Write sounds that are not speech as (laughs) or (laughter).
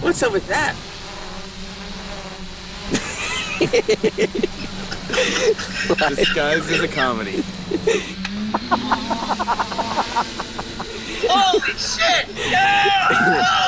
What's up with that? Disguised as a comedy. Holy shit! Yeah! (laughs)